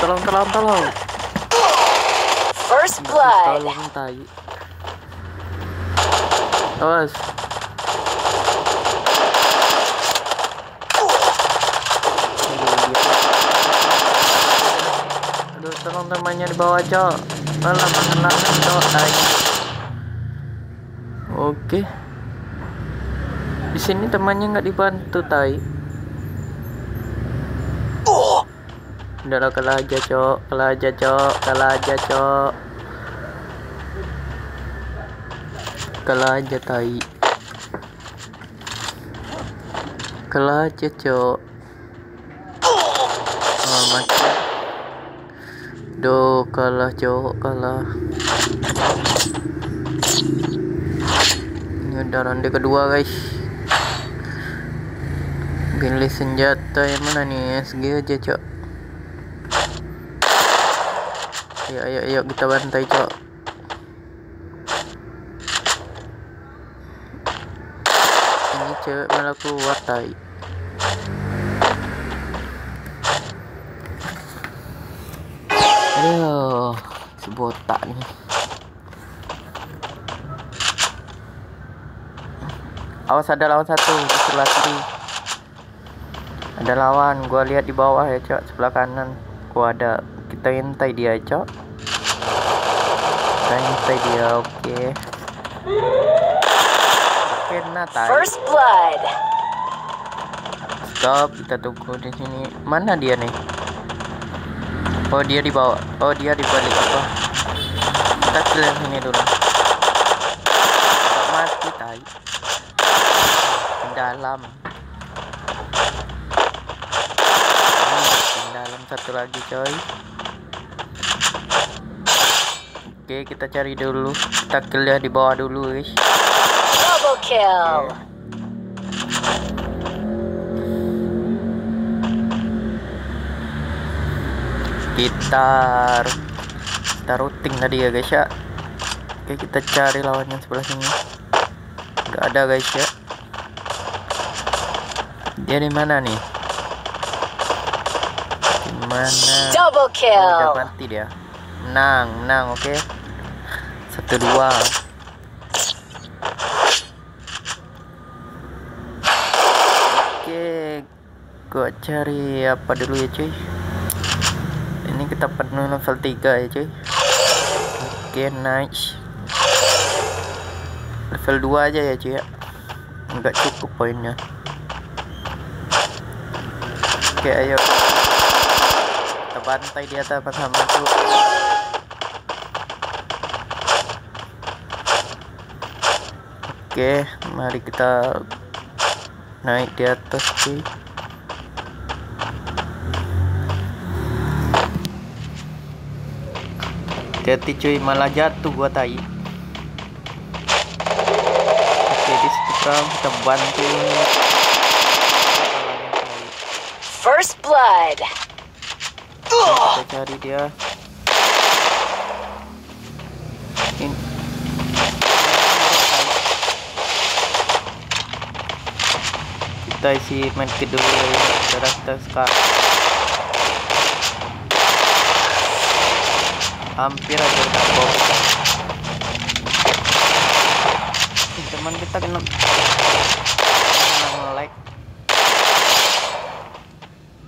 tolong tolong tolong. First blood. tolong tai. Awas. Aduh tolong temannya di bawah cok. Malah mengenalkan cok tai. Oke. Di sini temannya nggak dibantu tai Udah kalah aja cok. Kalah aja cok. Kalah aja cok. Kalah aja tai. Kalah aja cok. Oh mati Duh kalah cok Kalah Ini udah ronde kedua guys. Pilih senjata yang mana nih? SG aja cok Ayo ayo ayo kita bantai cok. Ini cewek malah keluar tai. Aduh Si nih Awas ada lawan satu di sebelah kiri. Ada lawan gua lihat di bawah ya cok. Sebelah kanan Gua ada kita intai dia cok intai dia oke oke tai First blood. stop kita tunggu di sini. Mana dia nih? Oh dia di bawah. Oh dia di balik apa? Kita yang sini dulu. Mati tai. Dalam. Dalam satu lagi coy Oke, kita cari dulu. Kita kill dia di bawah dulu, guys. Double kill. Kita kita routing tadi ya, guys ya. Oke, kita cari lawannya sebelah sini. Gak ada, guys ya. Dia di mana nih? Di mana? Double Oh, udah kill. mati dia. Menang, menang, oke. Satu dua. Oke, gua cari apa dulu ya cuy. Ini kita penuh level 3 ya cuy. Oke, nice. Level 2 aja ya cuy ya. Enggak cukup poinnya. Oke, ayo kita bantai dia sama-sama tuh oke mari kita naik di atas cuy. Hati cuy malah jatuh gua tai. Oke di situ kita bantu. First blood. kita cari dia kita medkit dulu ya darah kita sekarang hampir aja udah bom kita lag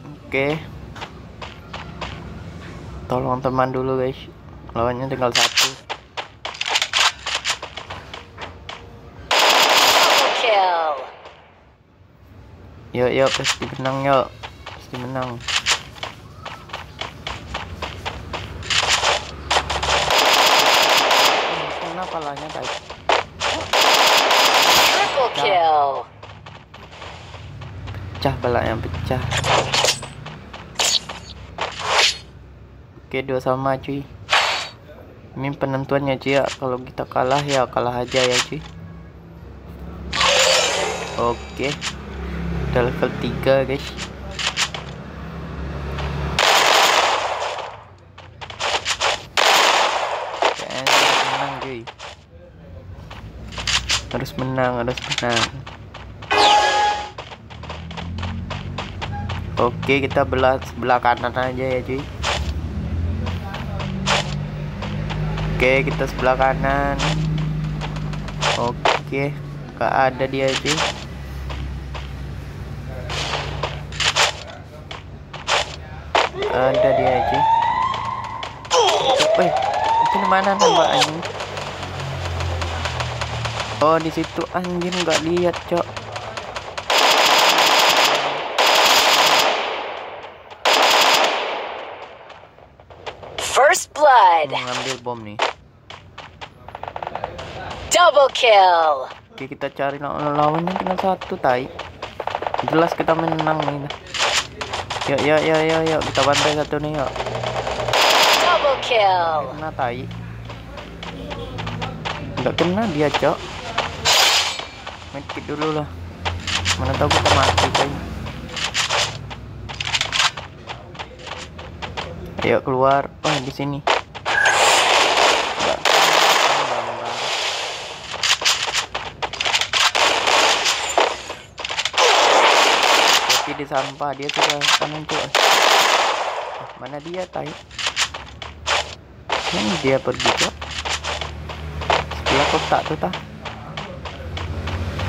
oke. Tolong teman dulu guys. Lawannya tinggal satu Double kill. Yuk yuk pasti menang yuk. Pasti menang kenapa lahnya guys Triple kill. pecah balak yang pecah. Oke dua sama cuy. Ini penentuannya cuy ya. Kalau kita kalah ya kalah aja ya cuy. Oke udah level 3 guys. Menang guys harus menang harus menang. Oke kita belah sebelah kanan aja ya cuy. Oke kita sebelah kanan. Oke gak ada dia cuy. Ada dia cuy. Eh, itu mana nembak anjing? Oh, di situ anjing nggak lihat, Cok. First blood. Ngambil bom nih. Double kill. Oke, kita cari lawan lawannya tinggal satu, tai. Jelas kita menang nih. Yuk, yuk, yuk, yuk, yuk. Kita bantai satu nih, yuk. Double kill. Kena tai. Nggak kena dia, Cok. Medkit dulu lah. Mana tahu kita mati, coy. Ayo keluar. Oh, di sini. Di sampah dia sudah tuh. Ah, mana dia tai? Ini dia pergi kok. Sebelah kotak tuh tah.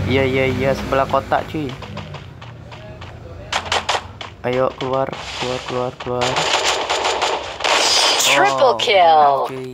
Iya iya iya sebelah kotak cuy. Ayo keluar keluar keluar keluar. Triple Oh, kill. menang, cuy.